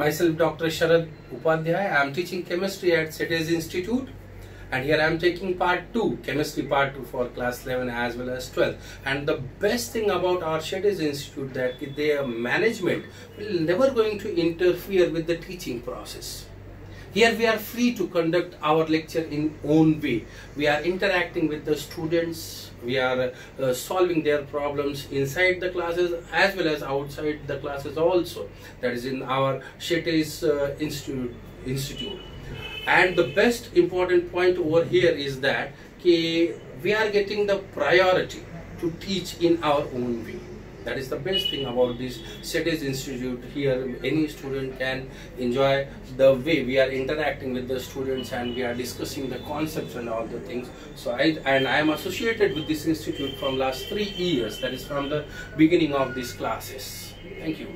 Myself, Dr. Sharad Upadhyay. I am teaching chemistry at Shete's Institute. And here I am taking part 2, chemistry part 2 for class 11 as well as 12. And the best thing about our Shete's Institute that their management will never going to interfere with the teaching process. Here we are free to conduct our lecture in own way. We are interacting with the students, we are uh, solving their problems inside the classes as well as outside the classes also. That is in our Shete's uh, Institute. Institute. And the best important point over here is that we are getting the priority to teach in our own way. That is the best thing about this Shete's Institute. Here, any student can enjoy the way we are interacting with the students and we are discussing the concepts and all the things. So, I and I am associated with this institute from last three years. That is from the beginning of these classes. Thank you.